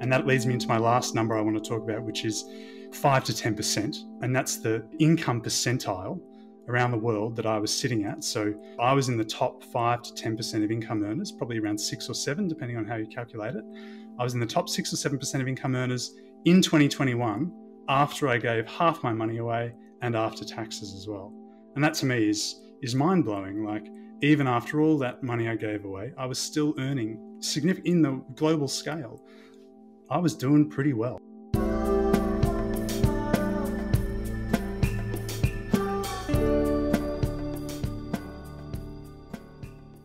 And that leads me into my last number I want to talk about, which is 5 to 10%. And that's the income percentile around the world that I was sitting at. So I was in the top 5 to 10% of income earners, probably around 6 or 7, depending on how you calculate it. I was in the top 6 or 7% of income earners in 2021 after I gave half my money away and after taxes as well. And that to me is is mind blowing. Like even after all that money I gave away, I was still earning significant in the global scale. I was doing pretty well.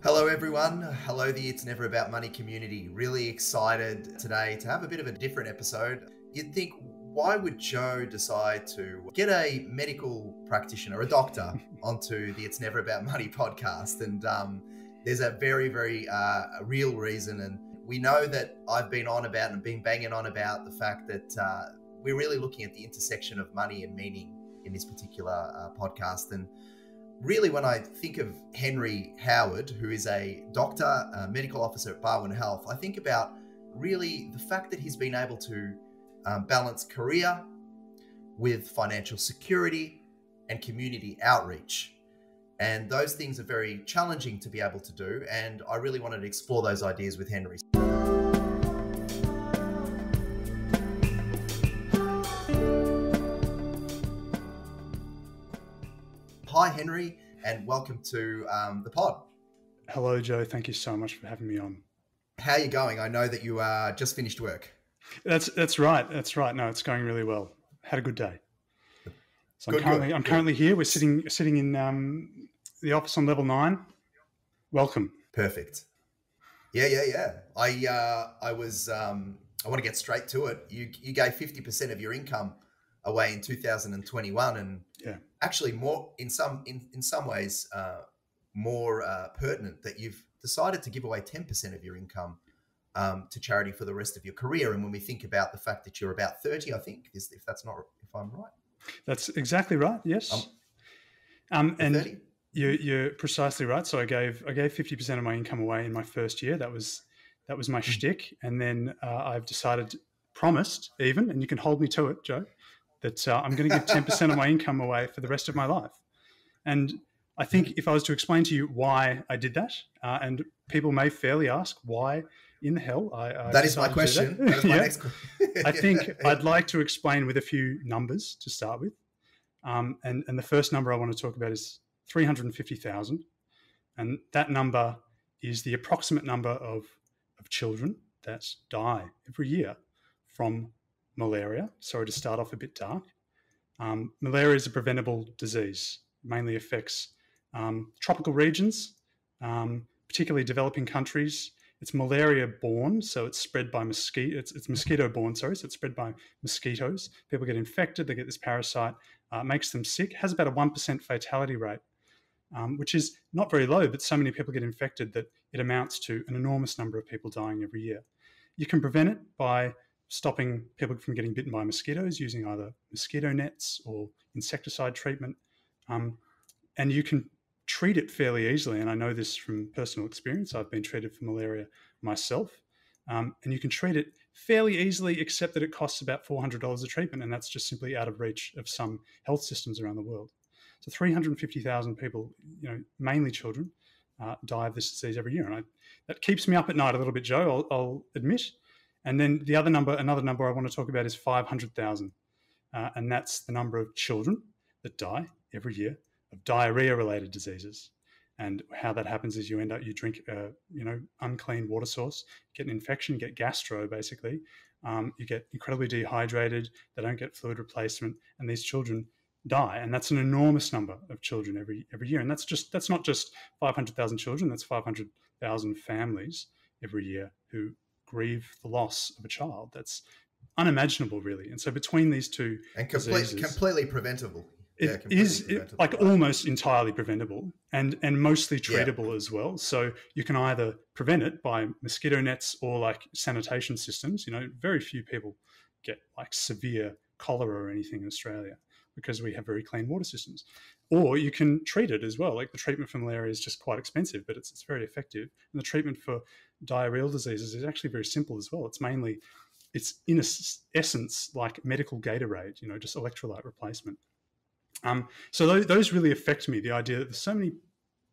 Hello, everyone. Hello, the It's Never About Money community. Really excited today to have a bit of a different episode. You'd think, why would Joe decide to get a medical practitioner, a doctor, onto the It's Never About Money podcast? And um, there's a very, very uh, real reason. And we know that I've been on about and been banging on about the fact that uh, we're really looking at the intersection of money and meaning in this particular uh, podcast. And really, when I think of Henry Howard, who is a doctor, a medical officer at Barwon Health, I think about really the fact that he's been able to um, balance career with financial security and community outreach. And those things are very challenging to be able to do. And I really wanted to explore those ideas with Henry. Hi, Henry, and welcome to um, the pod. Hello, Joe. Thank you so much for having me on. How are you going? I know that you uh, just finished work. That's that's right. That's right. No, it's going really well. Had a good day. So Good, I'm currently good, I'm currently here. We're sitting sitting in um, the office on level nine. Welcome. Perfect. Yeah, yeah, yeah. I uh, I was um, I want to get straight to it. You you gave fifty percent of your income away in 2021, and Yeah. Actually more in some in in some ways uh, more uh, pertinent that you've decided to give away ten percent of your income um, to charity for the rest of your career. And when we think about the fact that you're about thirty, I think is if that's not if I'm right, That's exactly right. Yes. Um, Um, and 30. you're, you're precisely right. So I gave I gave fifty percent of my income away in my first year. That was that was my Mm. shtick. And then uh, I've decided, promised even, and you can hold me to it, Joe, that uh, I'm going to give ten percent of my income away for the rest of my life. And I think if I was to explain to you why I did that, uh, and people may fairly ask why in the hell I, I That is my decided to do question. that. That is my Yeah. next question. I think I'd like to explain with a few numbers to start with. Um, and, and the first number I want to talk about is 350,000. And that number is the approximate number of, of children that die every year from malaria. Sorry to start off a bit dark. Um, malaria is a preventable disease, mainly affects um, tropical regions, um, particularly developing countries. It's malaria borne, so it's spread by mosquito. It's, it's mosquito borne, sorry, so it's spread by mosquitoes. People get infected, they get this parasite, uh, makes them sick. Has about a one percent fatality rate, um, which is not very low, but so many people get infected that it amounts to an enormous number of people dying every year. You can prevent it by stopping people from getting bitten by mosquitoes using either mosquito nets or insecticide treatment, um, and you can treat it fairly easily. And I know this from personal experience. I've been treated for malaria myself. Um, and you can treat it fairly easily, except that it costs about $400 a treatment. And that's just simply out of reach of some health systems around the world. So 350,000 people, you know, mainly children, uh, die of this disease every year. And I, that keeps me up at night a little bit, Joe, I'll, I'll admit. And then the other number, another number I want to talk about is 500,000. Uh, and that's the number of children that die every year of diarrhea related diseases. And how that happens is you end up, you drink, uh, you know, unclean water source, get an infection, get gastro basically. Um, you get incredibly dehydrated, they don't get fluid replacement, and these children die. And that's an enormous number of children every every year. And that's just that's not just 500,000 children, that's 500,000 families every year who grieve the loss of a child. That's unimaginable, really. And so between these two and complete, diseases. completely preventable. it Yeah, completely is it- like almost entirely preventable and and mostly Yeah. treatable as well so you can either prevent it by mosquito nets or like sanitation systems you know very few people get like severe cholera or anything in australia because we have very clean water systems or you can treat it as well like the treatment for malaria is just quite expensive but it's, it's very effective and the treatment for diarrheal diseases is actually very simple as well it's mainly it's in essence like medical Gatorade, you know, just electrolyte replacement. Um, so those, those really affect me. The idea that there's so many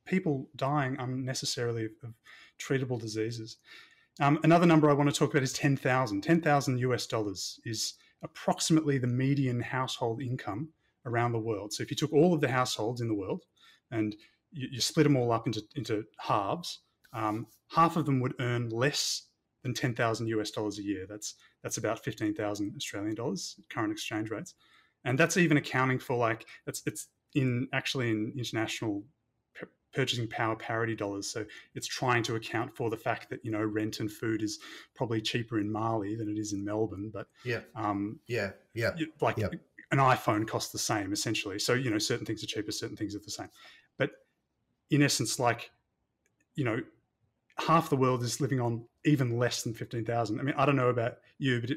people dying unnecessarily of, of treatable diseases. Um, another number I want to talk about is 10,000. 10,000 US dollars is approximately the median household income around the world. So if you took all of the households in the world and you, you split them all up into, into halves, um, half of them would earn less than 10,000 US dollars a year. That's that's about 15,000 Australian dollars current exchange rates, and that's even accounting for like it's it's in actually in international purchasing power parity dollars. So it's trying to account for the fact that you know rent and food is probably cheaper in Mali than it is in Melbourne. But yeah, um, yeah, yeah, like yeah. an iPhone costs the same essentially. So you know certain things are cheaper, certain things are the same. But in essence, like you know, half the world is living on even less than fifteen thousand. I mean, I don't know about you, but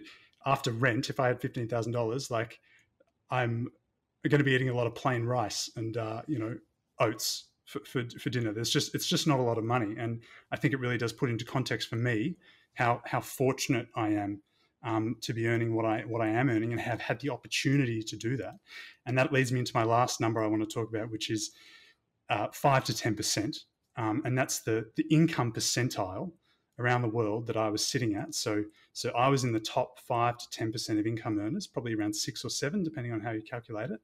after rent, if I had fifteen thousand dollars, like I'm going to be eating a lot of plain rice and uh, you know oats for, for, for dinner. There's just it's just not a lot of money, and I think it really does put into context for me how how fortunate I am um, to be earning what I what I am earning and have had the opportunity to do that. And that leads me into my last number I want to talk about, which is uh, five to ten percent, um, and that's the the income percentile around the world that I was sitting at. So so I was in the top five to ten percent of income earners, probably around six or seven, depending on how you calculate it.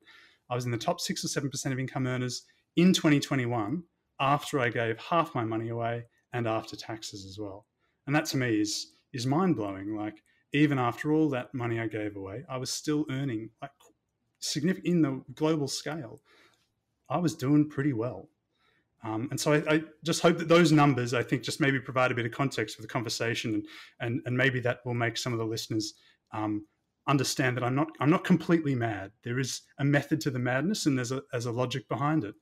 I was in the top six or seven percent of income earners in 2021 after I gave half my money away and after taxes as well. And that to me is is mind blowing. Like even after all that money I gave away, I was still earning like significant in the global scale. I was doing pretty well. Um, and so I, I, just hope that those numbers, I think, just maybe provide a bit of context for the conversation, and and, and maybe that will make some of the listeners um, understand that I'm not I'm not completely mad. There is a method to the madness, and there's a there's a logic behind it.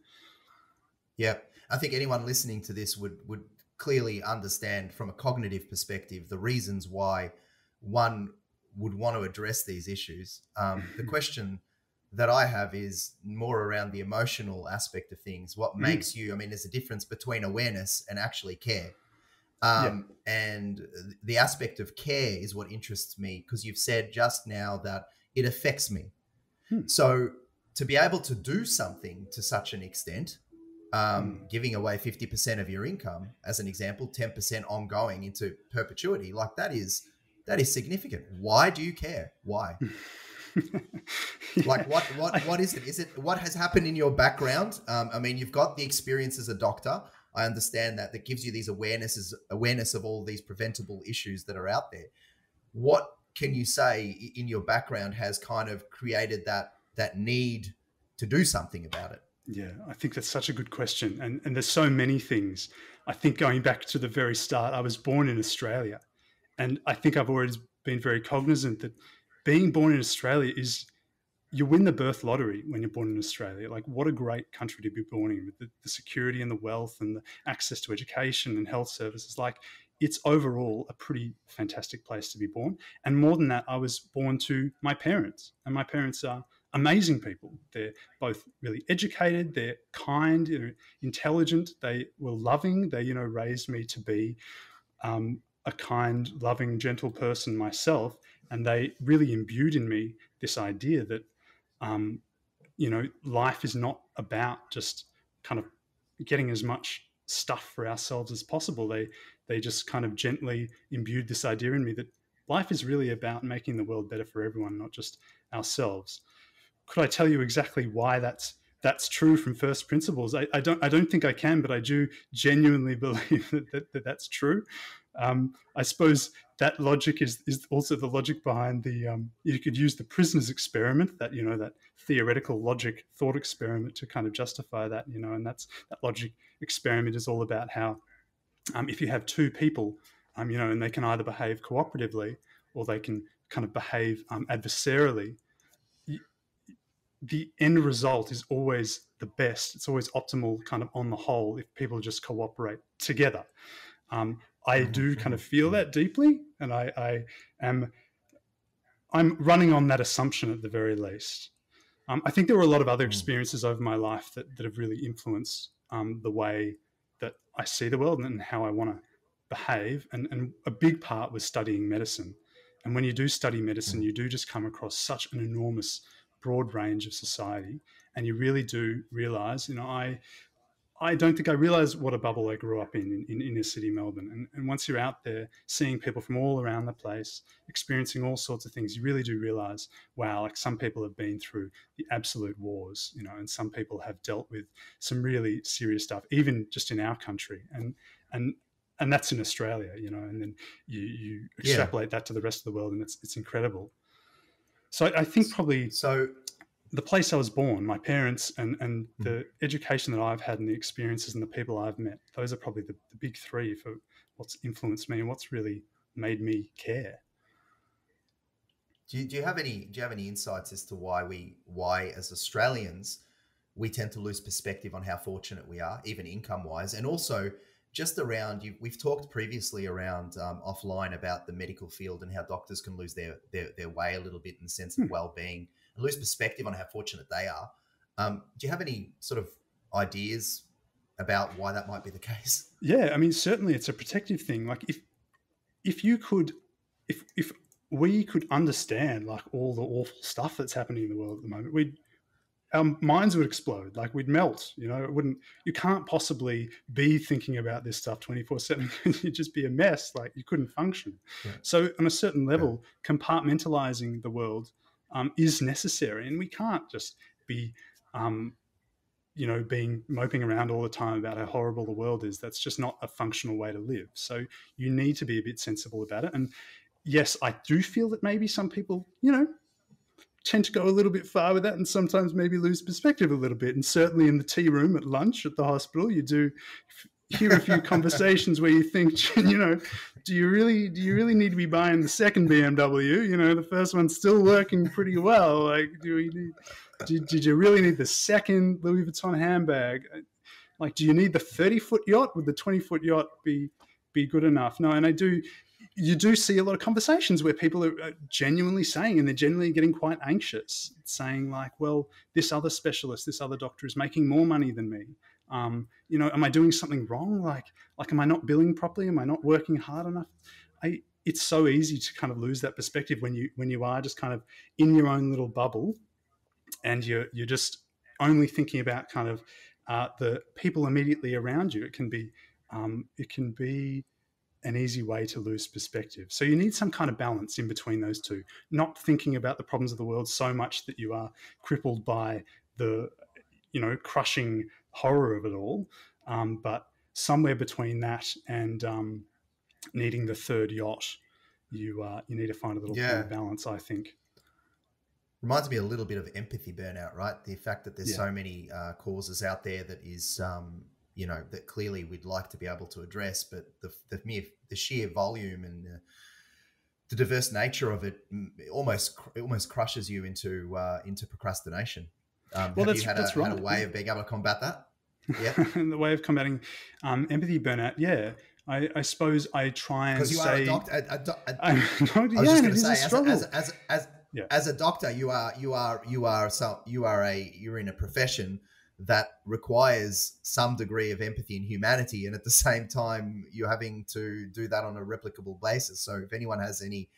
Yeah, I think anyone listening to this would would clearly understand from a cognitive perspective the reasons why one would want to address these issues. Um, the question that I have is more around the emotional aspect of things. What mm. makes you? I mean, there's a difference between awareness and actually care. Um, yeah. And the aspect of care is what interests me because you've said just now that it affects me. Hmm. So to be able to do something to such an extent um, mm. giving away 50% of your income as an example 10% ongoing into perpetuity like that is that is significant why do you care why like what what what is it is it what has happened in your background um, i mean you've got the experience as a doctor i understand that that gives you these awarenesses awareness of all these preventable issues that are out there what can you say in your background has kind of created that that need to do something about it yeah, I think that's such a good question. And, and there's so many things. I think going back to the very start, I was born in Australia. And I think I've always been very cognizant that being born in Australia is you win the birth lottery when you're born in Australia. Like, what a great country to be born in with the, the security and the wealth and the access to education and health services. Like, it's overall a pretty fantastic place to be born. And more than that, I was born to my parents, and my parents are amazing people. They're both really educated, they're kind, know, intelligent, they were loving. They, you know, raised me to be um, a kind, loving, gentle person myself. And they really imbued in me this idea that, um, you know, life is not about just kind of getting as much stuff for ourselves as possible. They they just kind of gently imbued this idea in me that life is really about making the world better for everyone, not just ourselves could I tell you exactly why that's that's true from first principles? I, I don't I don't think I can, but I do genuinely believe that, that, that that's true. Um, I suppose that logic is is also the logic behind the um, you could use the prisoner's experiment that you know that theoretical logic thought experiment to kind of justify that you know and that's that logic experiment is all about how um, if you have two people um, you know and they can either behave cooperatively or they can kind of behave um, adversarially the end result is always the best. It's always optimal, kind of on the whole, if people just cooperate together. Um, I mm-hmm. do kind of feel that deeply, and I, I, am I'm running on that assumption at the very least. Um, I think there were a lot of other mm. experiences over my life that, that have really influenced um, the way that I see the world and how I want to behave. And, and a big part was studying medicine. and when you do study medicine, mm. you do just come across such an enormous, broad range of society, and you really do realize, you know, I I don't think I realized what a bubble I grew up in in, in inner city Melbourne. And, and, once you're out there seeing people from all around the place, experiencing all sorts of things, you really do realize, wow, like some people have been through the absolute wars, you know, and some people have dealt with some really serious stuff, even just in our country. And and and that's in Australia, you know, and then you, you extrapolate yeah. that to the rest of the world, and it's it's incredible. So I, I think probably so the place I was born, my parents, and and mm. the education that I've had, and the experiences and the people I've met, those are probably the, the big three for what's influenced me and what's really made me care. Do you, do you have any do you have any insights as to why we why as Australians we tend to lose perspective on how fortunate we are, even income wise, and also just around you we've talked previously around um, offline about the medical field and how doctors can lose their their, their way a little bit in the sense of hmm. well-being and lose perspective on how fortunate they are. Um, do you have any sort of ideas about why that might be the case? Yeah, I mean, certainly it's a protective thing. Like if if you could, if if we could understand like all the awful stuff that's happening in the world at the moment, we'd our minds would explode like we'd melt you know it wouldn't you can't possibly be thinking about this stuff 24 7 you'd just be a mess like you couldn't function so on a certain level yeah. compartmentalizing the world um, is necessary, and we can't just be, um, you know, being moping around all the time about how horrible the world is. That's just not a functional way to live. So you need to be a bit sensible about it. And yes, I do feel that maybe some people, you know, tend to go a little bit far with that and sometimes maybe lose perspective a little bit. And certainly in the tea room at lunch at the hospital, you do hear a few conversations where you think, you know, do you really do you really need to be buying the second BMW? You know, the first one's still working pretty well. Like, do we need? Did, did you really need the second Louis Vuitton handbag? Like, do you need the thirty foot yacht? Would the twenty foot yacht be be good enough? No, and I do. You do see a lot of conversations where people are genuinely saying, and they're genuinely getting quite anxious, saying like, "Well, this other specialist, this other doctor is making more money than me." Um, you know, am I doing something wrong? Like, like, am I not billing properly? Am I not working hard enough? I, it's so easy to kind of lose that perspective when you when you are just kind of in your own little bubble, and you're you're just only thinking about kind of uh, the people immediately around you. It can be um, it can be an easy way to lose perspective. So you need some kind of balance in between those two. Not thinking about the problems of the world so much that you are crippled by the you know crushing horror of it all. Um, but somewhere between that and um, needing the third yacht, you uh, you need to find a little yeah. balance. I think. Reminds me a little bit of empathy burnout, right? The fact that there's yeah. so many uh, causes out there that is, um, you know, that clearly we'd like to be able to address, but the the mere the sheer volume and the, the diverse nature of it almost it almost crushes you into uh, into procrastination. Um, well, you had a, right. had a way of being able to combat that? Yeah, the way of combating um, empathy burnout. Yeah, I, I, suppose I try and because you say, are a doctor. A, a, a, I was yeah, just going to say, as, as, as, as, yeah. as a doctor, you are you are you are so you are a you're in a profession that requires some degree of empathy and humanity, and at the same time, you're having to do that on a replicable basis. So, if anyone has any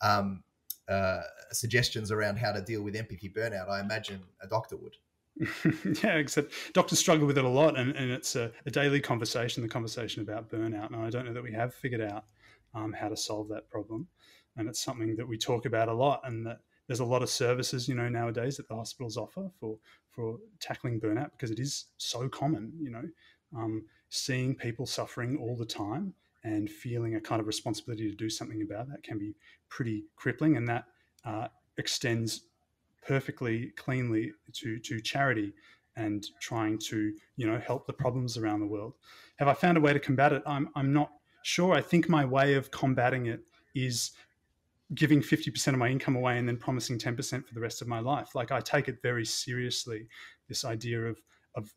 um, uh, suggestions around how to deal with empathy burnout, I imagine a doctor would. yeah, except doctors struggle with it a lot, and, and it's a, a, daily conversation, the conversation about burnout. And I don't know that we have figured out um, how to solve that problem. And it's something that we talk about a lot, and that there's a lot of services, you know, nowadays that the hospitals offer for for tackling burnout because it is so common. You know, um, seeing people suffering all the time and feeling a kind of responsibility to do something about that can be pretty crippling, and that uh, extends perfectly cleanly to to charity and trying to you know help the problems around the world. Have I found a way to combat it? I'm I'm not sure. I think my way of combating it is giving 50% of my income away and then promising 10% for the rest of my life. Like I take it very seriously, this idea of of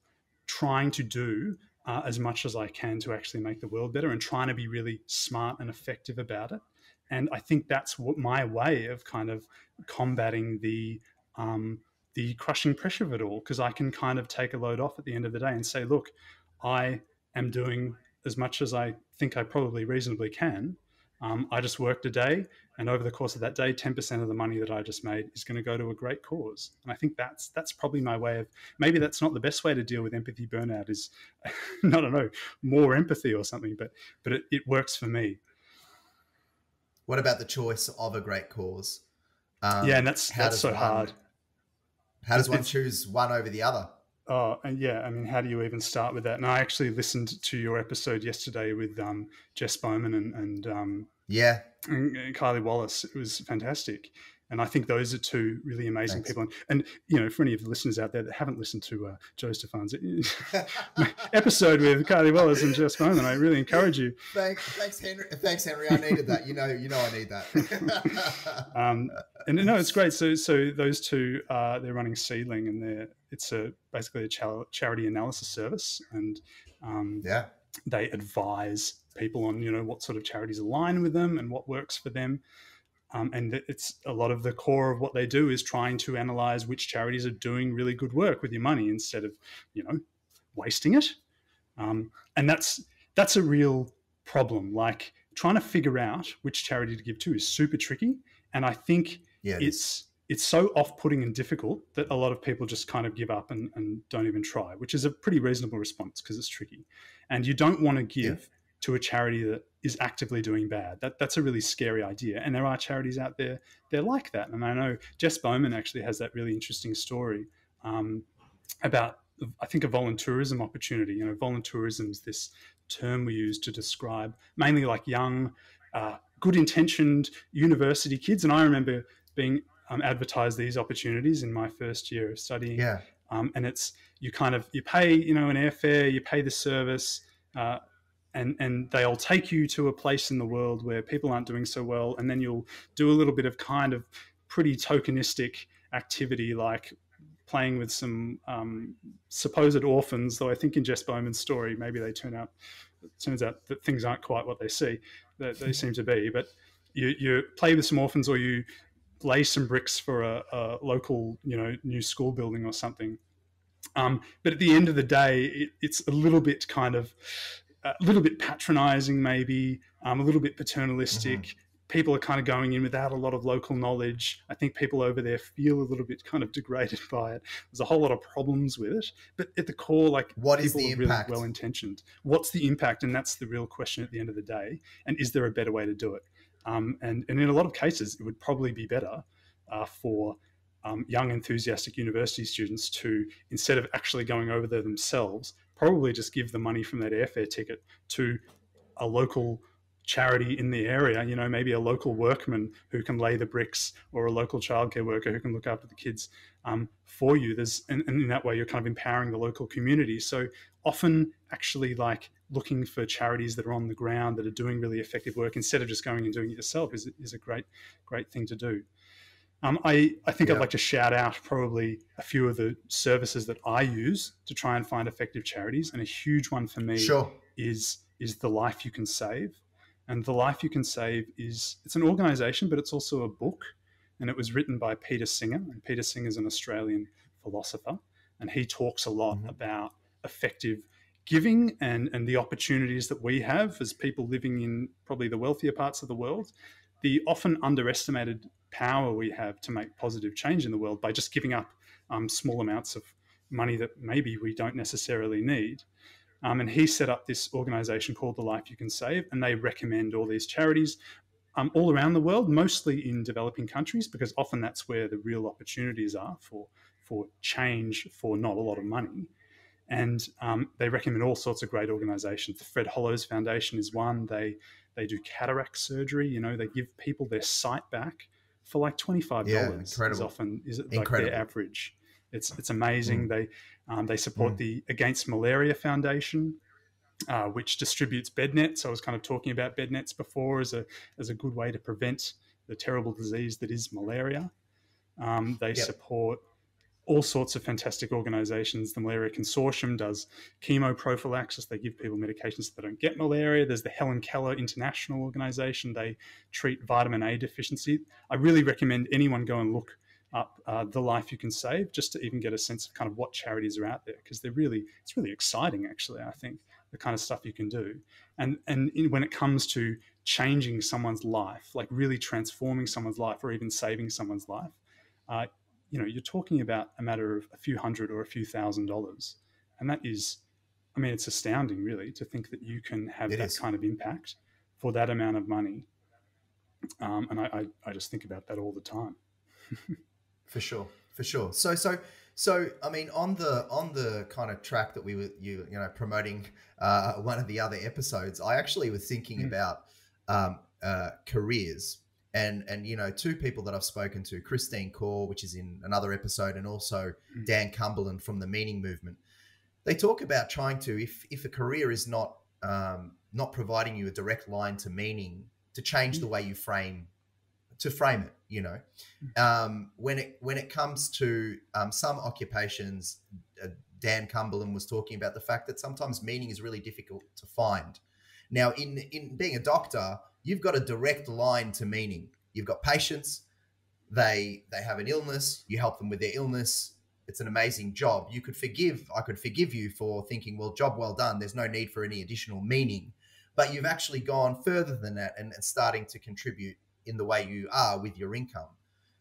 trying to do uh, as much as I can to actually make the world better and trying to be really smart and effective about it. And I think that's what my way of kind of combating the um, the crushing pressure of it all because I can kind of take a load off at the end of the day and say, look, I am doing as much as I think I probably reasonably can. Um, I just worked a day, and over the course of that day, ten percent of the money that I just made is going to go to a great cause. And I think that's that's probably my way of maybe that's not the best way to deal with empathy burnout. Is I don't know more empathy or something, but but it, it works for me. What about the choice of a great cause? Um, yeah, and that's that's so one, hard. How does one choose one over the other? Oh, and yeah, I mean, how do you even start with that? And I actually listened to your episode yesterday with um, Jess Bowman and, and um, yeah, and, and Kylie Wallace. It was fantastic. And I think those are two really amazing Thanks. people. And, and, you know, for any of the listeners out there that haven't listened to uh, Joe Stephan's episode with Kylie Wallace and Jess Bowman, I really encourage you. Thanks, thanks, Henry. Thanks, Henry. I needed that. You know, you know, I need that. um, and no, it's great. So, so those two, uh, they're running Seedling, and they're it's a basically a charity analysis service, and um, yeah, they advise people on you know what sort of charities align with them and what works for them. Um, and it's a lot of the core of what they do is trying to analyze which charities are doing really good work with your money instead of, you know, wasting it. Um, and that's that's a real problem. Like trying to figure out which charity to give to is super tricky. And I think yeah, it it's it's so off-putting and difficult that a lot of people just kind of give up and, and don't even try, which is a pretty reasonable response because it's tricky. And you don't want to give yeah. To a charity that is actively doing bad. That that's a really scary idea. And there are charities out there they're like that. And I know Jess Bowman actually has that really interesting story um, about I think a voluntourism opportunity. You know, voluntourism is this term we use to describe mainly like young, uh, good intentioned university kids. And I remember being um, advertised these opportunities in my first year of studying. Yeah. Um, and it's you kind of you pay you know an airfare, you pay the service. Uh, and and they'll take you to a place in the world where people aren't doing so well, and then you'll do a little bit of kind of pretty tokenistic activity like playing with some um, supposed orphans. Though I think in Jess Bowman's story, maybe they turn out it turns out that things aren't quite what they see that they seem to be. But you, you play with some orphans, or you lay some bricks for a, a local, you know, new school building or something. Um, but at the end of the day, it, it's a little bit kind of a little bit patronizing, maybe um, a little bit paternalistic. Mm-hmm. People are kind of going in without a lot of local knowledge. I think people over there feel a little bit kind of degraded by it. There's a whole lot of problems with it, but at the core, like what is the impact? Really well intentioned. What's the impact? And that's the real question at the end of the day. And is there a better way to do it? Um, and, and in a lot of cases, it would probably be better uh, for um, young enthusiastic university students to instead of actually going over there themselves probably just give the money from that airfare ticket to a local charity in the area, you know, maybe a local workman who can lay the bricks or a local childcare worker who can look after the kids um, for you. There's, and, and, in that way, you're kind of empowering the local community. So often, actually, like looking for charities that are on the ground that are doing really effective work instead of just going and doing it yourself is, is a great, great thing to do. Um, I, I think yeah. I'd like to shout out probably a few of the services that I use to try and find effective charities. And a huge one for me sure. is is the Life You Can Save. And the Life You Can Save is it's an organization, but it's also a book. And it was written by Peter Singer. And Peter Singer is an Australian philosopher. And he talks a lot mm-hmm. about effective giving and, and the opportunities that we have as people living in probably the wealthier parts of the world, the often underestimated power we have to make positive change in the world by just giving up um, small amounts of money that maybe we don't necessarily need. Um, and he set up this organization called The Life You Can Save, and they recommend all these charities um, all around the world, mostly in developing countries, because often that's where the real opportunities are for, for change for not a lot of money. And um, they recommend all sorts of great organizations. The Fred Hollows Foundation is one. They they do cataract surgery. You know, they give people their sight back for like twenty five dollars. Yeah, is often is like incredible. their average. It's it's amazing. Mm. They um, they support mm. the Against Malaria Foundation, uh, which distributes bed nets. I was kind of talking about bed nets before as a as a good way to prevent the terrible disease that is malaria. Um, they yep. support all sorts of fantastic organizations. The Malaria Consortium does chemo prophylaxis. They give people medications so they don't get malaria. There's the Helen Keller International Organization. They treat vitamin A deficiency. I really recommend anyone go and look up uh, the life you can save just to even get a sense of kind of what charities are out there because they're really it's really exciting actually i think the kind of stuff you can do and and in, when it comes to changing someone's life, like really transforming someone's life, or even saving someone's life, uh, you know, you're talking about a matter of a few hundred or a few thousand dollars, and that is, I mean, it's astounding, really, to think that you can have it that is. kind of impact for that amount of money. Um, and I, I, I just think about that all the time. for sure, for sure. So, so so, I mean, on the on the kind of track that we were you you know promoting uh, one of the other episodes, I actually was thinking mm. about um, uh, careers and and you know two people that I've spoken to, Christine Core, which is in another episode, and also mm. Dan Cumberland from the Meaning Movement. They talk about trying to if if a career is not um, not providing you a direct line to meaning, to change mm. the way you frame to frame it you know mm. um, when it when it comes to um, some occupations uh, dan cumberland was talking about the fact that sometimes meaning is really difficult to find now in in being a doctor you've got a direct line to meaning. You've got patients they they have an illness you help them with their illness it's an amazing job. You could forgive i could forgive you for thinking well job well done there's no need for any additional meaning. But you've actually gone further than that and, and starting to contribute in the way you are with your income.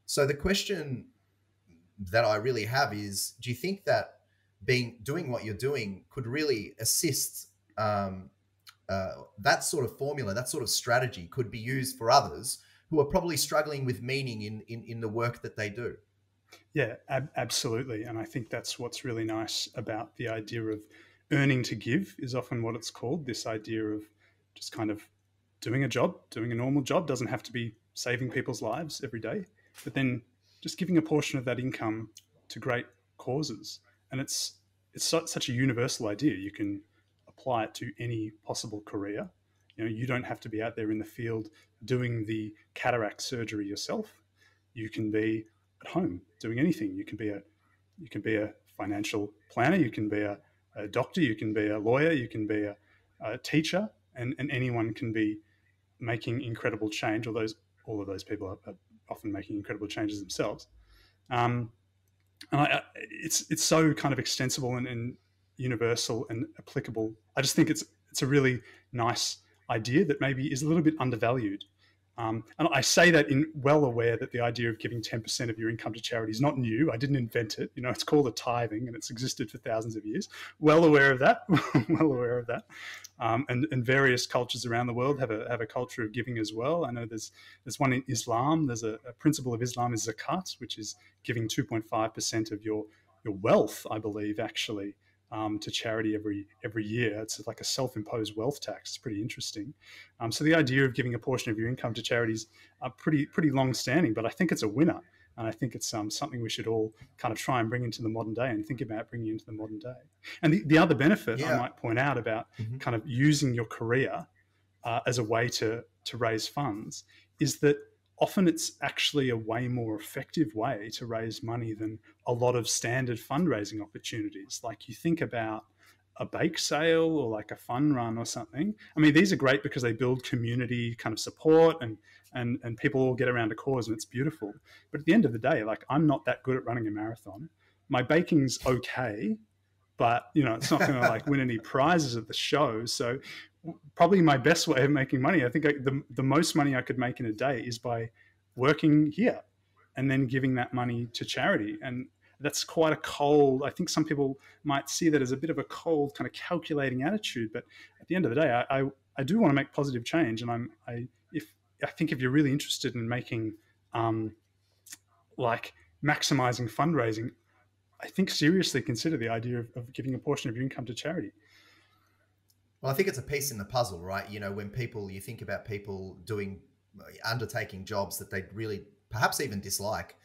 So the question that I really have is: Do you think that being doing what you're doing could really assist um, uh, that sort of formula, that sort of strategy, could be used for others who are probably struggling with meaning in in, in the work that they do? Yeah, ab- absolutely, and I think that's what's really nice about the idea of earning to give is often what it's called. This idea of just kind of doing a job, doing a normal job, doesn't have to be saving people's lives every day, but then just giving a portion of that income to great causes. And it's it's such a universal idea. You can apply it to any possible career. You know, you don't have to be out there in the field doing the cataract surgery yourself. You can be at home doing anything. You can be a you can be a financial planner. You can be a, a doctor. You can be a lawyer. You can be a, a teacher, and, and anyone can be making incredible change, or those all of those people are, are often making incredible changes themselves. Um, and I, it's it's so kind of extensible and, and, universal and applicable. I just think it's it's a really nice idea that maybe is a little bit undervalued um, and I say that in well aware that the idea of giving 10% of your income to charity is not new. I didn't invent it. You know, it's called a tithing and it's existed for thousands of years. Well aware of that. well aware of that. Um, and, and various cultures around the world have a, have a culture of giving as well. I know there's, there's one in Islam. There's a, a principle of Islam is zakat, which is giving 2.5% of your, your wealth, I believe, actually, um, to charity every every year. It's like a self-imposed wealth tax. It's pretty interesting. Um, so the idea of giving a portion of your income to charities are pretty pretty long-standing, but I think it's a winner, and I think it's um, something we should all kind of try and bring into the modern day and think about bringing into the modern day. And the, the other benefit yeah. I might point out about mm-hmm. kind of using your career uh, as a way to to raise funds is that often it's actually a way more effective way to raise money than a lot of standard fundraising opportunities. Like you think about a bake sale or like a fun run or something. I mean, these are great because they build community kind of support and and and people all get around a cause and it's beautiful. But at the end of the day, like I'm not that good at running a marathon. My baking's okay, but you know, it's not going to like win any prizes at the show. So probably my best way of making money. I think I, the the most money I could make in a day is by working here, and then giving that money to charity. And that's quite a cold. I think some people might see that as a bit of a cold, kind of calculating attitude. But at the end of the day, I I, I do want to make positive change, and I'm I if I think if you're really interested in making um, like maximizing fundraising, I think seriously consider the idea of, of giving a portion of your income to charity. Well, I think it's a piece in the puzzle, right? You know, when people, you think about people doing, undertaking jobs that they really perhaps even dislike,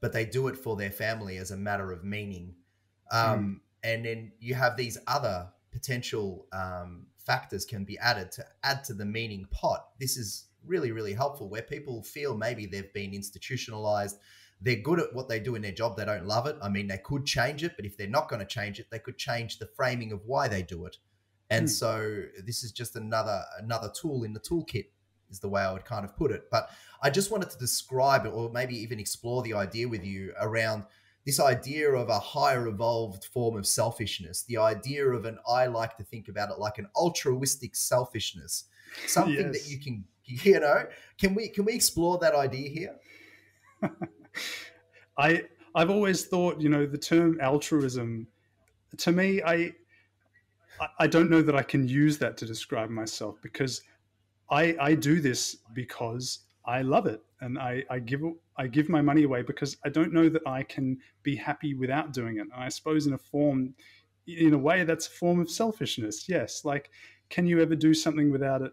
but they do it for their family as a matter of meaning. Um, mm. And then you have these other potential um, factors can be added to add to the meaning pot. This is really, really helpful where people feel maybe they've been institutionalized. They're good at what they do in their job. They don't love it. I mean, they could change it, but if they're not going to change it, they could change the framing of why they do it. And mm. so this is just another another tool in the toolkit is the way I would kind of put it. But I just wanted to describe it or maybe even explore the idea with you around this idea of a higher evolved form of selfishness, the idea of an I like to think about it like an altruistic selfishness, something yes. that you can You know, can we can we explore that idea here? I I've always thought, you know, the term altruism, to me, I I don't know that I can use that to describe myself because I I do this because I love it and I, I give I give my money away because I don't know that I can be happy without doing it. And I suppose in a form, in a way, that's a form of selfishness. Yes, like can you ever do something without it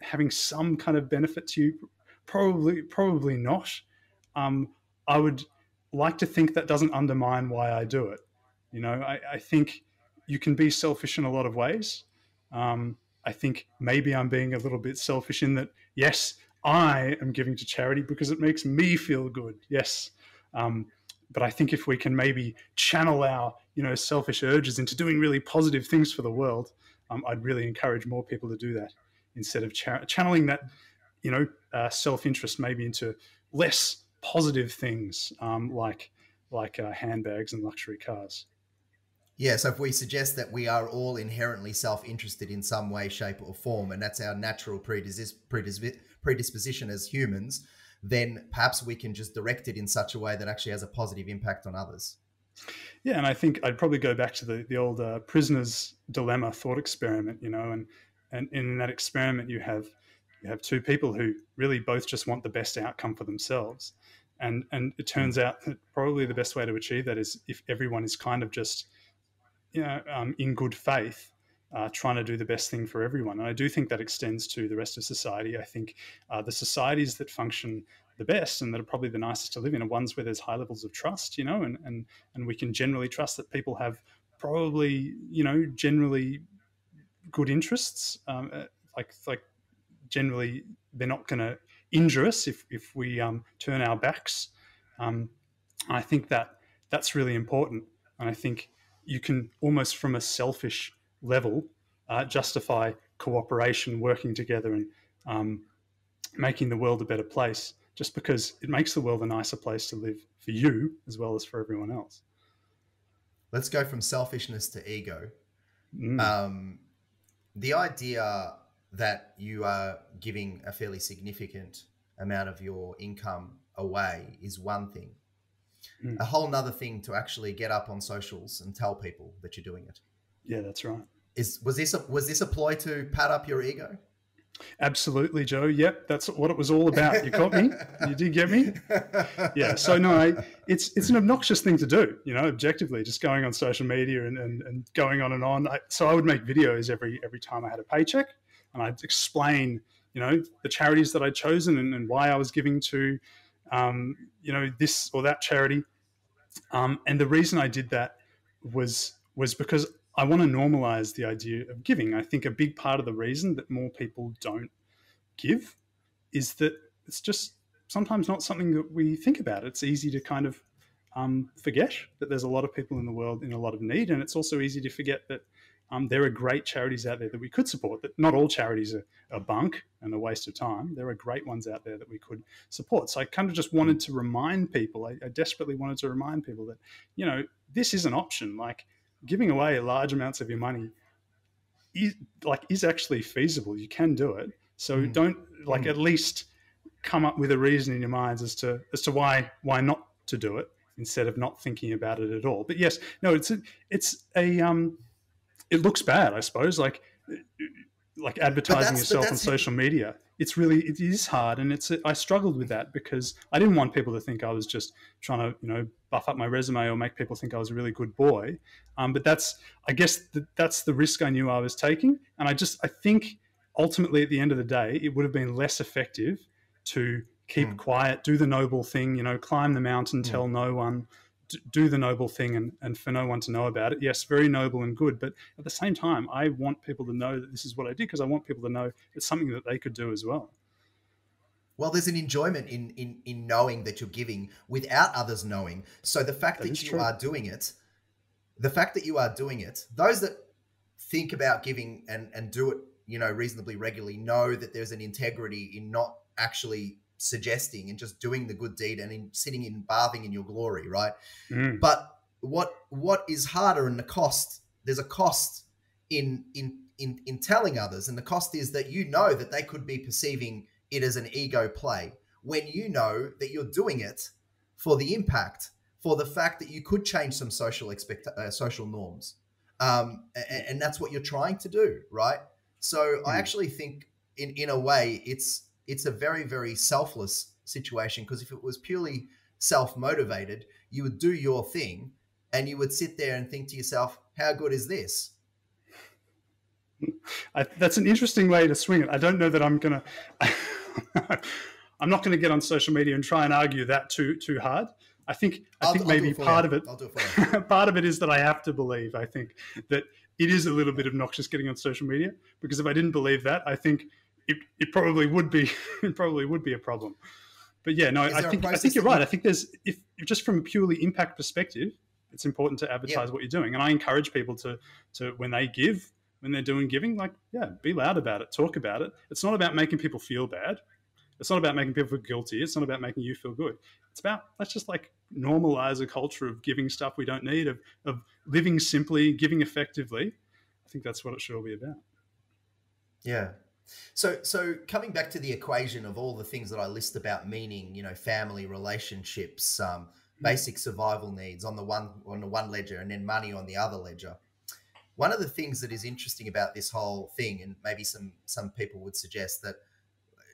having some kind of benefit to you? Probably, probably not. Um, I would like to think that doesn't undermine why I do it. You know, I, I think you can be selfish in a lot of ways. Um, I think maybe I'm being a little bit selfish in that, yes, I am giving to charity because it makes me feel good. Yes. Um, but I think if we can maybe channel our, you know, selfish urges into doing really positive things for the world, um, I'd really encourage more people to do that instead of cha- channeling that, you know, uh, self-interest maybe into less positive things um, like like uh, handbags and luxury cars. Yeah, so if we suggest that we are all inherently self-interested in some way, shape, or form, and that's our natural predis- predis- predisposition as humans, then perhaps we can just direct it in such a way that actually has a positive impact on others. Yeah, and I think I'd probably go back to the the old uh, prisoner's dilemma thought experiment, you know, and and in that experiment you have you have two people who really both just want the best outcome for themselves, and and it turns out that probably the best way to achieve that is if everyone is kind of just you know um, in good faith uh, trying to do the best thing for everyone. And I do think that extends to the rest of society. I think uh, the societies that function the best and that are probably the nicest to live in are ones where there's high levels of trust, you know, and, and, and we can generally trust that people have probably, you know, generally good interests. Um, uh, like, like generally they're not going to injure us if, if we um, turn our backs. Um, I think that that's really important. And I think you can almost from a selfish level uh, justify cooperation, working together, and um, making the world a better place. Just because it makes the world a nicer place to live for you as well as for everyone else. Let's go from selfishness to ego. Mm. Um, the idea that you are giving a fairly significant amount of your income away is one thing. Mm. A whole nother thing to actually get up on socials and tell people that you're doing it. Yeah, that's right. Is was this a, was this a ploy to pad up your ego? Absolutely, Joe. Yep, that's what it was all about. You caught me. you did get me. Yeah. So no, I, it's it's an obnoxious thing to do. You know, objectively, just going on social media and, and, and going on and on. I, so I would make videos every every time I had a paycheck, and I'd explain, you know, the charities that I'd chosen and, and why I was giving to, um, you know, this or that charity. Um, and the reason I did that was was because I want to normalize the idea of giving. I think a big part of the reason that more people don't give is that it's just sometimes not something that we think about. It's easy to kind of um, forget that there's a lot of people in the world in a lot of need, and it's also easy to forget that um, there are great charities out there that we could support. That not all charities are a bunk and a waste of time. There are great ones out there that we could support. So I kind of just wanted to remind people. I, I desperately wanted to remind people that you know this is an option. Like giving away large amounts of your money is like is actually feasible. You can do it. So mm. don't like mm. at least come up with a reason in your minds as to as to why why not to do it instead of not thinking about it at all. But yes, no, it's a, it's a um, it looks bad, I suppose. Like like advertising yourself on social media it's really it is hard and it's i struggled with that because i didn't want people to think i was just trying to you know buff up my resume or make people think i was a really good boy um, but that's i guess the, that's the risk i knew i was taking and i just i think ultimately at the end of the day it would have been less effective to keep mm. quiet do the noble thing you know climb the mountain mm. tell no one do the noble thing and, and for no one to know about it. Yes, very noble and good. But at the same time, I want people to know that this is what I did because I want people to know it's something that they could do as well. Well, there's an enjoyment in, in, in knowing that you're giving without others knowing. So the fact that, that you true. are doing it, the fact that you are doing it, those that think about giving and, and do it, you know, reasonably regularly know that there's an integrity in not actually suggesting and just doing the good deed and in sitting in bathing in your glory, right? Mm. But what what is harder and the cost? There's a cost in in in in telling others, and the cost is that you know that they could be perceiving it as an ego play when you know that you're doing it for the impact, for the fact that you could change some social expect uh, social norms, um, and, and, that's what you're trying to do, right? So mm. I actually think, in in a way, it's it's a very very selfless situation because if it was purely self motivated, you would do your thing, and you would sit there and think to yourself, "How good is this?" I, that's an interesting way to swing it. I don't know that I'm gonna. I'm not going to get on social media and try and argue that too too hard. I think I I'll, think I'll maybe part you. of it part of it is that I have to believe. I think that it is a little bit obnoxious getting on social media because if I didn't believe that, I think it, it probably would be it probably would be a problem. But yeah, no, I think I think you're right. I think there's if just from a purely impact perspective, it's important to advertise what you're doing, and I encourage people to to when they give when they're doing giving, like yeah, be loud about it, talk about it. It's not about making people feel bad. It's not about making people feel guilty. It's not about making you feel good. It's about let's just like normalize a culture of giving stuff we don't need, of of living simply, giving effectively. I think that's what it should all be about. Yeah. So so coming back to the equation of all the things that I list about meaning, you know, family, relationships, um, mm. basic survival needs on the one on the one ledger and then money on the other ledger. One of the things that is interesting about this whole thing, and maybe some some people would suggest that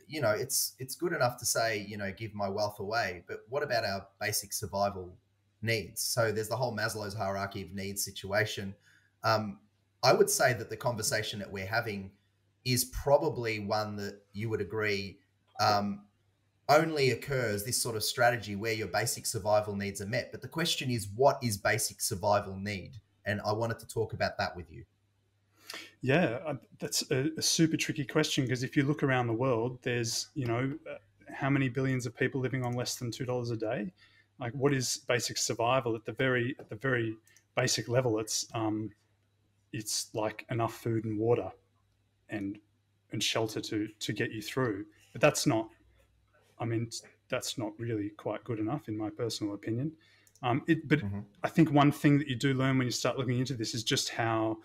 you know, it's it's good enough to say, you know, give my wealth away, but what about our basic survival needs? So there's the whole Maslow's hierarchy of needs situation. Um, I would say that the conversation that we're having is probably one that you would agree um, only occurs this sort of strategy where your basic survival needs are met. But the question is, what is basic survival need? And I wanted to talk about that with you. Yeah, that's a, a super tricky question because if you look around the world, there's you know uh, how many billions of people living on less than two dollars a day. Like, what is basic survival at the very at the very basic level? It's um, it's like enough food and water, and and shelter to to get you through. But that's not. I mean, that's not really quite good enough, in my personal opinion. Um, it, but mm-hmm. I think one thing that you do learn when you start looking into this is just how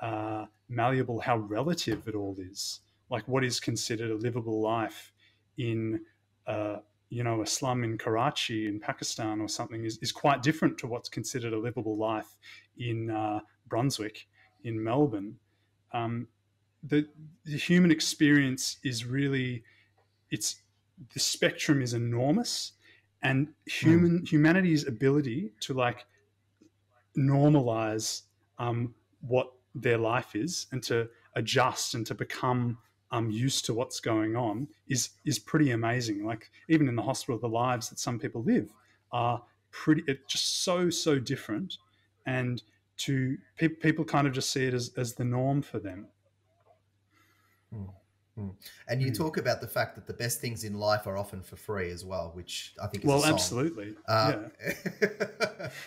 uh, malleable, how relative it all is. Like what is considered a livable life in, uh, you know, a slum in Karachi in Pakistan or something is, is quite different to what's considered a livable life in uh, Brunswick, in Melbourne. Um, the, the human experience is really, it's the spectrum is enormous, and human mm. humanity's ability to like normalize um, what their life is and to adjust and to become um, used to what's going on is is pretty amazing. Like even in the hospital, the lives that some people live are pretty it's just so so different, and to pe- people kind of just see it as as the norm for them. Mm. Mm. And you mm. talk about the fact that the best things in life are often for free as well, which I think is well, absolutely. Uh, yeah.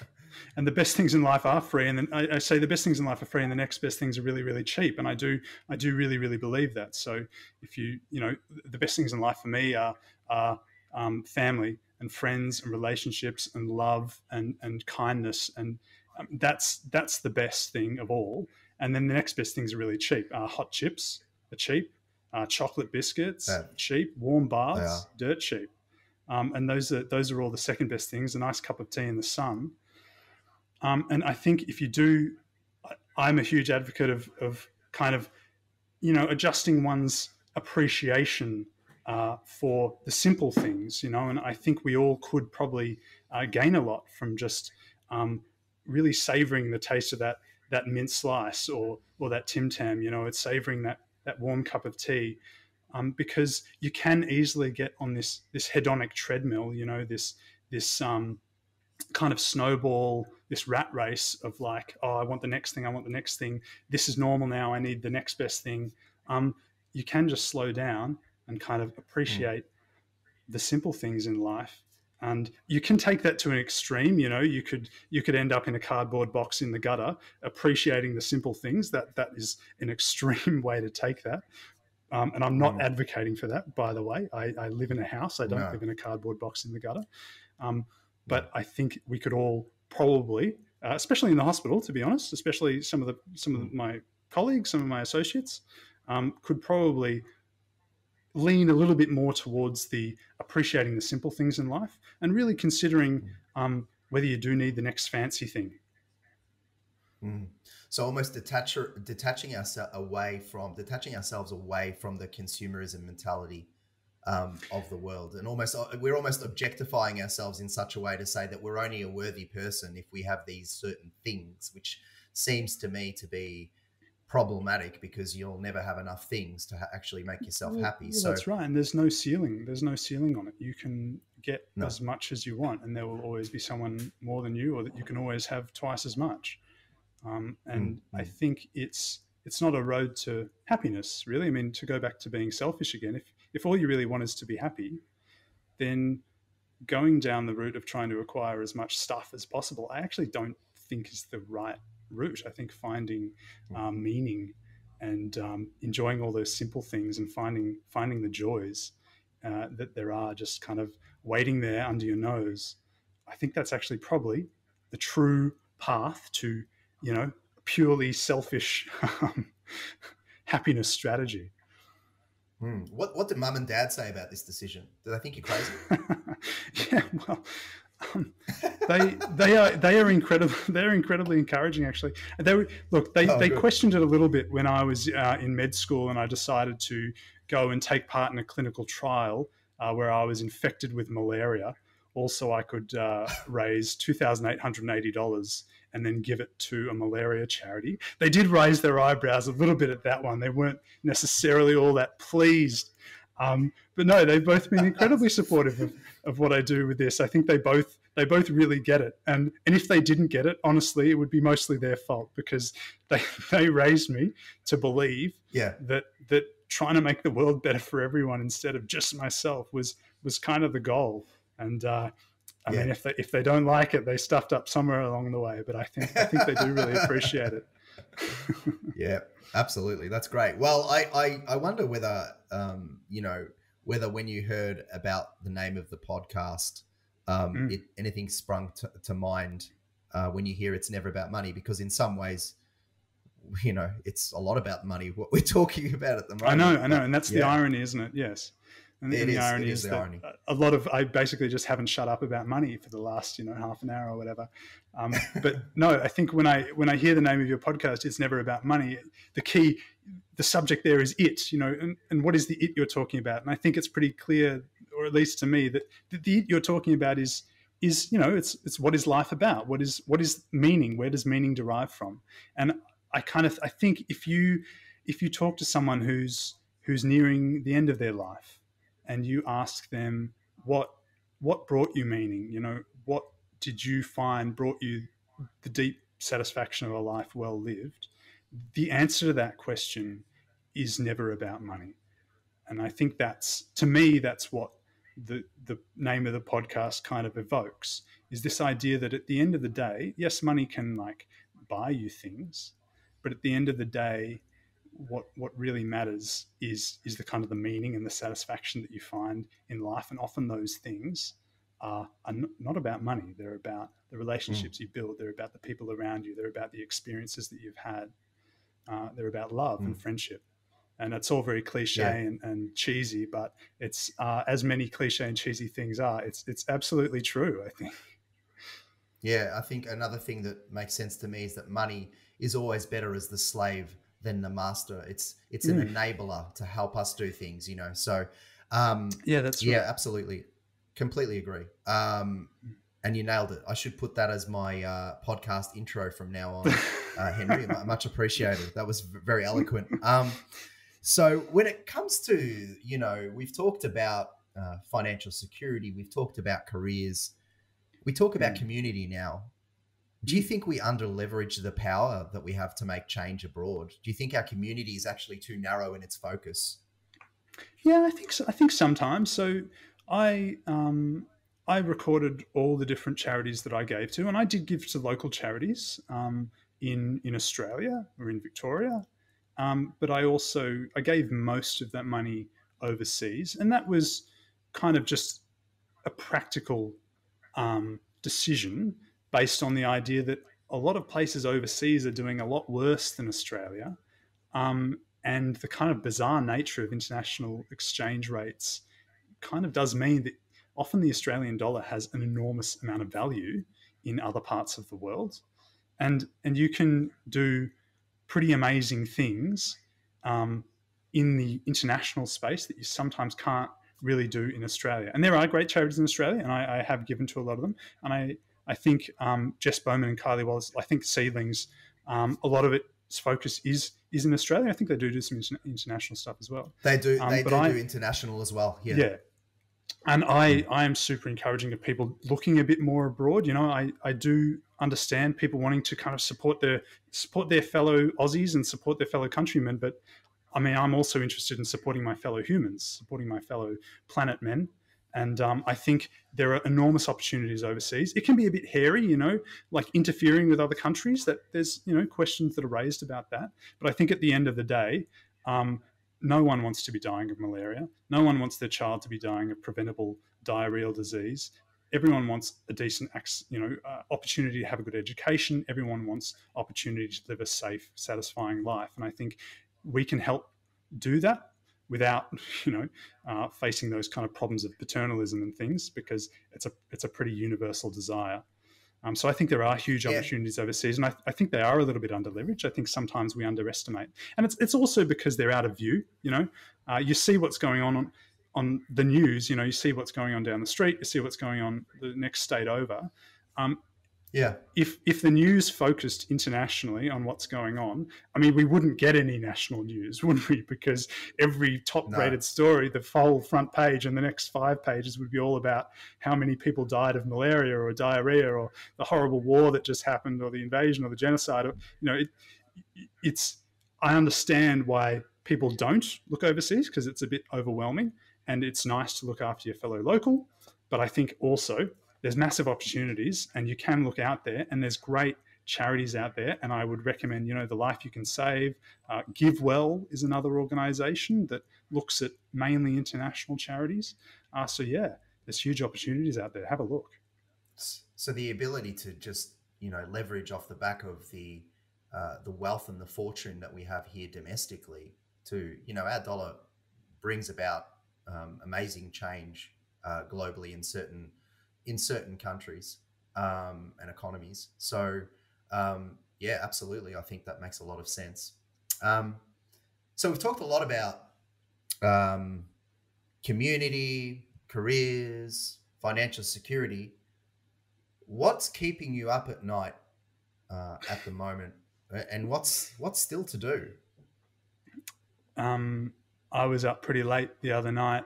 and the best things in life are free and then I, I, say the best things in life are free and the next best things are really really cheap and i do i do really really believe that so if you you know the best things in life for me are are um, family and friends and relationships and love and and kindness and um, that's that's the best thing of all and then the next best things are really cheap uh, hot chips are cheap. Uh, chocolate biscuits yeah. cheap. Warm baths dirt cheap. Um, and those are those are all the second best things a nice cup of tea in the sun. Um, and I think if you do, I'm a huge advocate of, of kind of, you know, adjusting one's appreciation uh, for the simple things, you know, and I think we all could probably uh, gain a lot from just um, really savoring the taste of that that mint slice or or that Tim Tam, you know, it's savoring that that warm cup of tea. Um, because you can easily get on this this hedonic treadmill, you know, this this um, kind of snowball this rat race of like, oh, I want the next thing, I want the next thing. This is normal now. I need the next best thing. Um, you can just slow down and kind of appreciate mm. the simple things in life. And you can take that to an extreme. You know, you could you could end up in a cardboard box in the gutter, appreciating the simple things. That that is an extreme way to take that. Um, and I'm not mm. advocating for that, by the way. I, I live in a house. I don't no. live in a cardboard box in the gutter. Um, but I think we could all probably, uh, especially in the hospital, to be honest, especially some of the some of my colleagues, some of my associates, um, could probably lean a little bit more towards the appreciating the simple things in life and really considering Mm. um, whether you do need the next fancy thing. Mm. So almost detach, detaching ourselves away from detaching ourselves away from the consumerism mentality um, of the world, and almost uh, we're almost objectifying ourselves in such a way to say that we're only a worthy person if we have these certain things, which seems to me to be problematic because you'll never have enough things to ha- actually make yourself happy. well, so that's right, and there's no ceiling. There's no ceiling on it. You can get No. as much as you want, and there will always be someone more than you, or that you can always have twice as much. Um, and I mm. think it's it's not a road to happiness, really. I mean, to go back to being selfish again, if if all you really want is to be happy, then going down the route of trying to acquire as much stuff as possible, I actually don't think is the right route. I think finding um, meaning and um, enjoying all those simple things and finding finding the joys uh, that there are just kind of waiting there under your nose. I think that's actually probably the true path to you know purely selfish um, happiness strategy. Hmm. what what did mum and dad say about this decision? Do they think you're crazy? yeah, well, um, they they are they are incredible. They're incredibly encouraging, actually. They were, look they Oh, they good. questioned it a little bit when I was uh, in med school and I decided to go and take part in a clinical trial uh, where I was infected with malaria. Also, I could uh, raise two thousand eight hundred and eighty dollars and then give it to a malaria charity. They did raise their eyebrows a little bit at that one. They weren't necessarily all that pleased. Um, but no, they've both been incredibly supportive of, of what I do with this. I think they both they both really get it. And and if they didn't get it, honestly, it would be mostly their fault because they they raised me to believe yeah. that that trying to make the world better for everyone instead of just myself was was kind of the goal. And uh, I mean, if they if they don't like it, they stuffed up somewhere along the way. But I think I think they do really appreciate it. Yeah, absolutely. That's great. Well, I I, I wonder whether um, you know whether when you heard about the name of the podcast, um, Mm. it, anything sprung to, to mind uh, when you hear it's never about money because in some ways, you know, it's a lot about money. What we're talking about at the moment. I know, I know, and that's the irony, isn't it? Yes. And, the is, irony is is, the that irony. a lot of I basically just haven't shut up about money for the last you know half an hour or whatever. Um, but no, I think when I when I hear the name of your podcast, it's never about money. The key, the subject there is it. You know, and, and what is the it you're talking about? And I think it's pretty clear, or at least to me, that the, the it you're talking about is is you know it's it's what is life about? What is what is meaning? Where does meaning derive from? And I kind of I think if you if you talk to someone who's who's nearing the end of their life and you ask them what what brought you meaning? You know what did you find brought you the deep satisfaction of a life well lived? The answer to that question is never about money. And i think that's to me that's what the the name of the podcast kind of evokes is this idea that at the end of the day yes money can like buy you things but at the end of the day what what really matters is is the kind of the meaning and the satisfaction that you find in life. And often those things are, are not about money. They're about the relationships you build. They're about the people around you. They're about the experiences that you've had. Uh, they're about love and Mm. friendship. And it's all very cliche Yeah. and, and cheesy but it's uh, as many cliche and cheesy things are it's it's absolutely true i think. Yeah, I think another thing that makes sense to me is that money is always better as the slave than the master. It's it's an Mm. enabler to help us do things, you know. So, um, yeah that's yeah, absolutely, completely agree. Um, and you nailed it. I should put that as my uh, podcast intro from now on, uh, Henry. Much appreciated. That was very eloquent. Um, so when it comes to you know, we've talked about uh, financial security. We've talked about careers. We talk about Mm. community now. Do you think we under leverage the power that we have to make change abroad? Do you think our community is actually too narrow in its focus? Yeah, I think so. I think sometimes. So I um, I recorded all the different charities that I gave to, and I did give to local charities um, in in Australia or in Victoria. Um, but I also I gave most of that money overseas, and that was kind of just a practical um, decision based on the idea that a lot of places overseas are doing a lot worse than Australia. Um, and the kind of bizarre nature of international exchange rates kind of does mean that often the Australian dollar has an enormous amount of value in other parts of the world, and and you can do pretty amazing things um, in the international space that you sometimes can't really do in Australia. And there are great charities in Australia, and I, I have given to a lot of them. And I I think um, Jess Bowman and Kylie Wallace, I think Seedlings, um, a lot of its focus is is in Australia. I think they do do some international stuff as well. They do. Um, they do I, do international as well. Yeah. Yeah. And I, I am super encouraging of people looking a bit more abroad. You know, I, I do understand people wanting to kind of support their support their fellow Aussies and support their fellow countrymen, but I mean, I'm also interested in supporting my fellow humans, supporting my fellow planet men. And um, I think there are enormous opportunities overseas. It can be a bit hairy, you know, like interfering with other countries. That there's, you know, questions that are raised about that. But I think at the end of the day, um, no one wants to be dying of malaria. No one wants their child to be dying of preventable diarrheal disease. Everyone wants a decent, you know, uh, opportunity to have a good education. Everyone wants opportunity to live a safe, satisfying life. And I think we can help do that without you know uh, facing those kind of problems of paternalism and things because it's a it's a pretty universal desire. Um, so I think there are huge yeah. opportunities overseas, and I, I, think they are a little bit under leveraged. I think sometimes we underestimate, and it's it's also because they're out of view. You know, uh, you see what's going on, on on the news. You know, you see what's going on down the street, you see what's going on the next state over. Um, yeah. If if the news focused internationally on what's going on, I mean, we wouldn't get any national news, wouldn't we? Because every top rated no. story, the whole front page and the next five pages would be all about how many people died of malaria or diarrhea or the horrible war that just happened or the invasion or the genocide. Or, you know, it, it's. I understand why people don't look overseas because it's a bit overwhelming, and it's nice to look after your fellow local. But I think also there's massive opportunities and you can look out there and there's great charities out there. And i would recommend you know the life you can save uh, GiveWell is another organization that looks at mainly international charities. Uh, so yeah there's huge opportunities out there. Have a look. So the ability to just you know leverage off the back of the uh, the wealth and the fortune that we have here domestically to you know our dollar brings about um, amazing change uh, globally in certain in certain countries um, and economies. So, um, yeah, absolutely. I think that makes a lot of sense. Um, so, we've talked a lot about um, community, careers, financial security. What's keeping you up at night uh, at the moment, and what's what's still to do? Um, I was up pretty late the other night,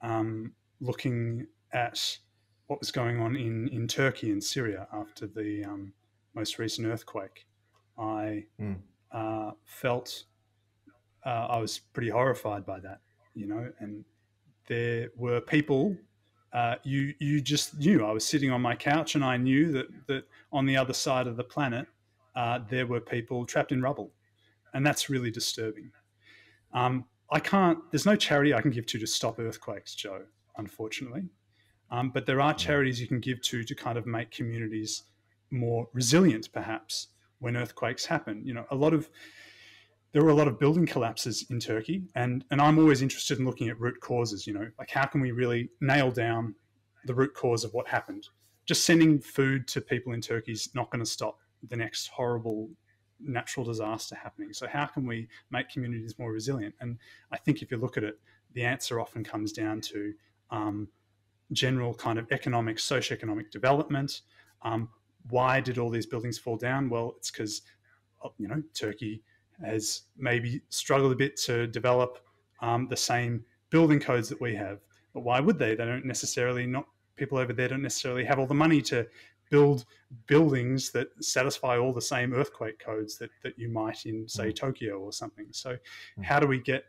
um, looking at what was going on in, in Turkey and Syria after the um, most recent earthquake. I mm. uh, felt uh, I was pretty horrified by that, you know, and there were people. Uh, you you just knew I was sitting on my couch and I knew that that on the other side of the planet uh, there were people trapped in rubble, and that's really disturbing. Um, I can't. There's no charity I can give to to stop earthquakes, Joe. Unfortunately, um, but there are charities you can give to to kind of make communities more resilient, perhaps when earthquakes happen. You know, a lot of there were a lot of building collapses in Turkey, and and I'm always interested in looking at root causes. You know, like how can we really nail down the root cause of what happened? Just sending food to people in Turkey is not going to stop the next horrible natural disaster happening. So how can we make communities more resilient? And I think if you look at it, the answer often comes down to um, general kind of economic, socioeconomic development. Um, why did all these buildings fall down? Well, it's because uh, you know Turkey has maybe struggled a bit to develop um, the same building codes that we have. But why would they? They don't necessarily not people over there don't necessarily have all the money to build buildings that satisfy all the same earthquake codes that that you might in say mm. Tokyo or something. So mm. how do we get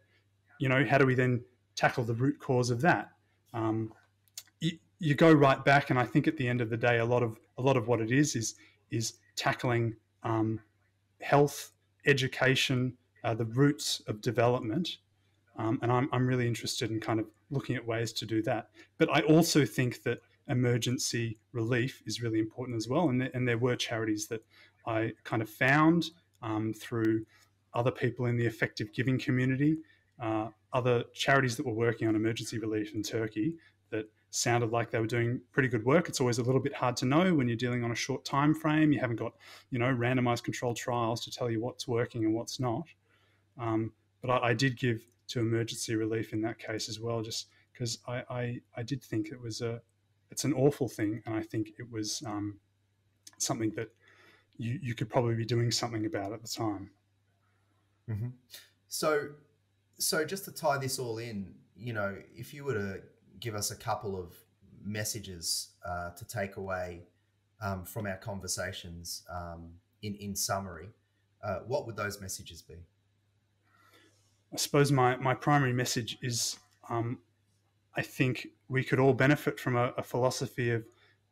you know how do we then tackle the root cause of that? Um, you go right back, and I think at the end of the day, a lot of a lot of what it is is is tackling um, health, education, uh, the roots of development, um, and I'm I'm really interested in kind of looking at ways to do that. But I also think that emergency relief is really important as well, and there, and there were charities that I kind of found um, through other people in the effective giving community, uh, other charities that were working on emergency relief in Turkey that sounded like they were doing pretty good work. It's always a little bit hard to know when you're dealing on a short time frame. You haven't got, you know, randomized controlled trials to tell you what's working and what's not. Um, but I, I, did give to emergency relief in that case as well, just because I, I, I, did think it was a, it's an awful thing, and I think it was um, something that you you could probably be doing something about at the time. Mm-hmm. So, so just to tie this all in, you know, if you were to give us a couple of messages uh, to take away um, from our conversations um, in, in summary, uh, what would those messages be? I suppose my, my primary message is um, I think we could all benefit from a, a philosophy of,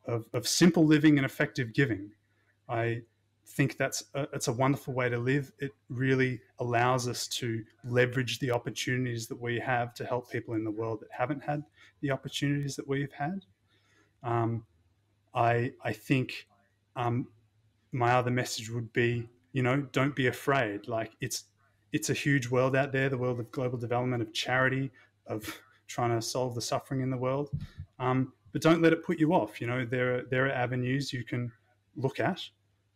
of, of, simple living and effective giving. I think that's a, it's a wonderful way to live. It really allows us to leverage the opportunities that we have to help people in the world that haven't had the opportunities that we've had. Um, I I think um, my other message would be, you know, don't be afraid. Like it's it's a huge world out there, the world of global development, of charity, of trying to solve the suffering in the world. Um, but don't let it put you off. You know, there are, there are avenues you can look at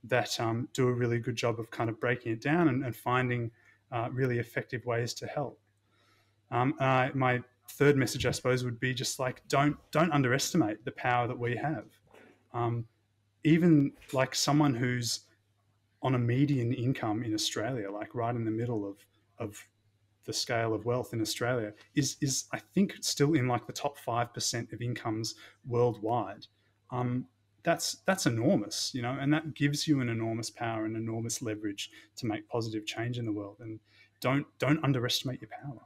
that um, do a really good job of kind of breaking it down and, and finding uh, really effective ways to help. Um, uh, my third message, I suppose, would be just like don't don't underestimate the power that we have. Um, even like someone who's on a median income in Australia, like right in the middle of of the scale of wealth in Australia, is is I think still in like the top five percent of incomes worldwide. Um, that's that's enormous, you know, and that gives you an enormous power and enormous leverage to make positive change in the world. And don't don't underestimate your power.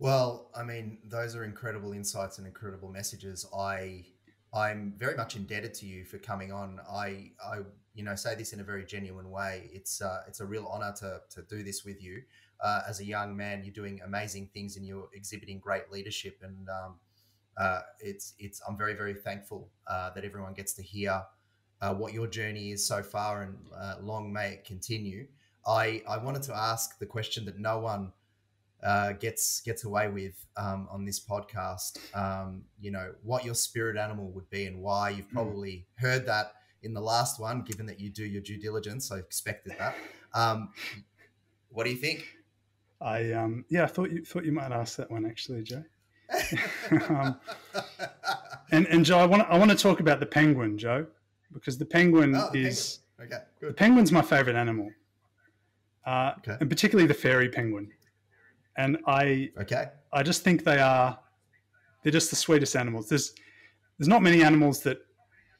Well, I mean, those are incredible insights and incredible messages. I I'm very much indebted to you for coming on. I I you know say this in a very genuine way. It's uh, it's a real honor to to do this with you. Uh, as a young man, you're doing amazing things and you're exhibiting great leadership. And um, uh, it's it's I'm very very thankful uh, that everyone gets to hear uh, what your journey is so far, and uh, long may it continue. I I wanted to ask the question that no one uh, gets gets away with um, on this podcast. Um, you know what your spirit animal would be and why. You've hmm. probably heard that in the last one, given that you do your due diligence. I expected that. Um, what do you think? I um, yeah, I thought you thought you might ask that one actually, Joe. um, and and Joe, I want I want to talk about the penguin, Joe, because the penguin oh, the is penguin. okay. Good. The penguin's my favorite animal, uh, okay. and particularly the fairy penguin and I okay. I just think they are they're just the sweetest animals. There's there's not many animals that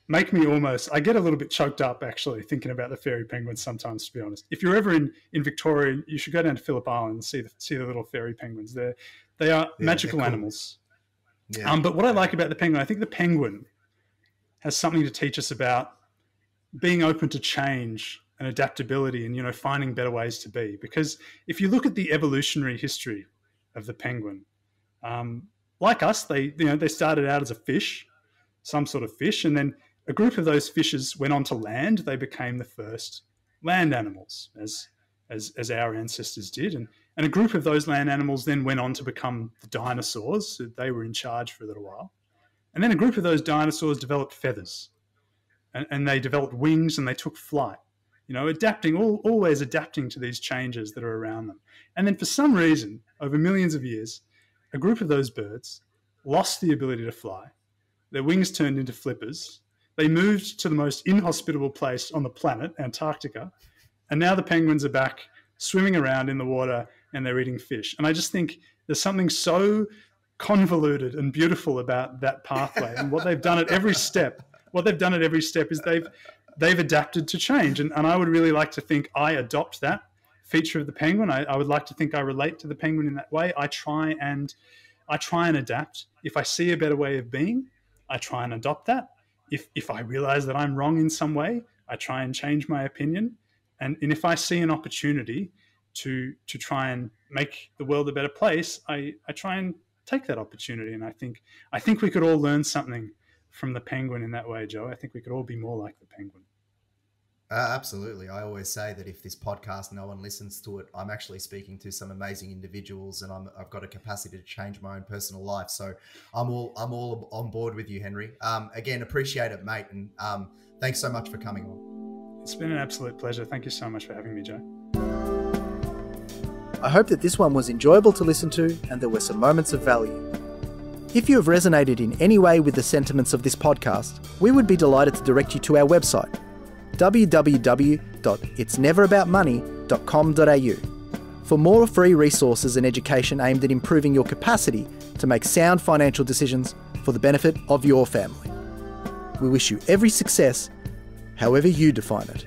make me almost I get a little bit choked up actually thinking about the fairy penguins sometimes to be honest. If you're ever in in Victoria, you should go down to Phillip Island and see the see the little fairy penguins. They're they are yeah, magical cool. animals. Yeah. Um, but what I like about the penguin, I think the penguin has something to teach us about being open to change and adaptability and you know finding better ways to be because if you look at the evolutionary history of the penguin um, like us they you know they started out as a fish some sort of fish and then a group of those fishes went on to land they became the first land animals as as, as our ancestors did and and a group of those land animals then went on to become the dinosaurs so they were in charge for a little while and then a group of those dinosaurs developed feathers and, and they developed wings and they took flight you know, adapting, all, always adapting to these changes that are around them. And then for some reason, over millions of years, a group of those birds lost the ability to fly. Their wings turned into flippers. They moved to the most inhospitable place on the planet, Antarctica. And now the penguins are back swimming around in the water and they're eating fish. And I just think there's something so convoluted and beautiful about that pathway and what they've done at every step. What they've done at every step is they've they've adapted to change. And, and I would really like to think I adopt that feature of the penguin. I, I would like to think I relate to the penguin in that way. I try and I try and adapt. If I see a better way of being, I try and adopt that. If if I realize that I'm wrong in some way, I try and change my opinion. And, and if I see an opportunity to to try and make the world a better place, I, I try and take that opportunity. And I think I think we could all learn something from the penguin in that way, Joe. I think we could all be more like the penguin. Uh, absolutely. I always say that if this podcast, no one listens to it, I'm actually speaking to some amazing individuals, and I'm, I've got a capacity to change my own personal life. So I'm all I'm all on board with you, Henry. Um, again, appreciate it, mate, and um, thanks so much for coming on. It's been an absolute pleasure. Thank you so much for having me, Joe. I hope that this one was enjoyable to listen to and there were some moments of value. If you have resonated in any way with the sentiments of this podcast, we would be delighted to direct you to our website www.itsneveraboutmoney.com.au for more free resources and education aimed at improving your capacity to make sound financial decisions for the benefit of your family. We wish you every success, however you define it.